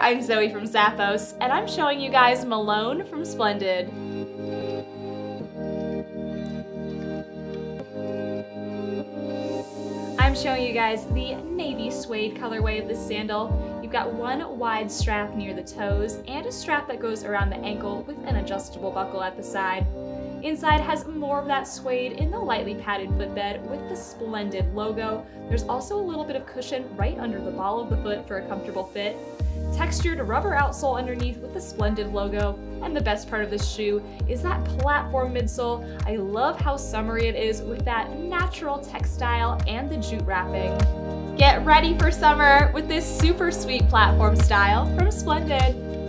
I'm Zoe from Zappos, and I'm showing you guys Malone from Splendid. I'm showing you guys the navy suede colorway of this sandal. You've got one wide strap near the toes and a strap that goes around the ankle with an adjustable buckle at the side. Inside has more of that suede in the lightly padded footbed with the Splendid logo. There's also a little bit of cushion right under the ball of the foot for a comfortable fit. Textured rubber outsole underneath with the Splendid logo. And the best part of this shoe is that platform midsole. I love how summery it is with that natural textile and the jute wrapping. Get ready for summer with this super sweet platform style from Splendid.